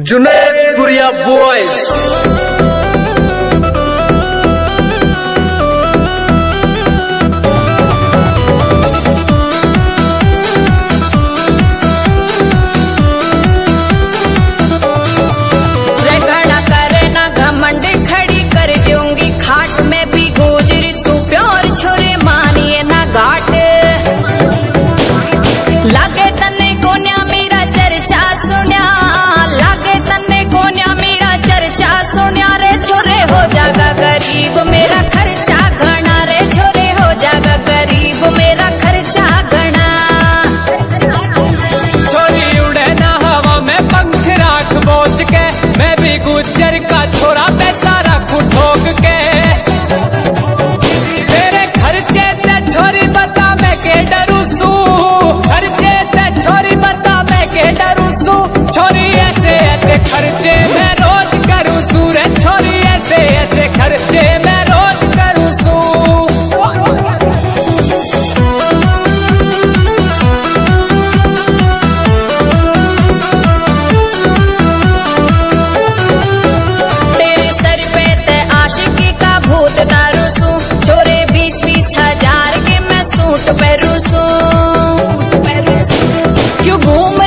Junaid Guria Boys. ऐसे खर्चे मैं रोज करूँ सूरज छोरी, ऐसे ऐसे खर्चे मैं रोज करूँ सू। तेरे सर पे ते आशिकी का भूत दारू सू। छोरे बीस बीस हज़ार के मैं सूट पहरू सू। क्यों घूम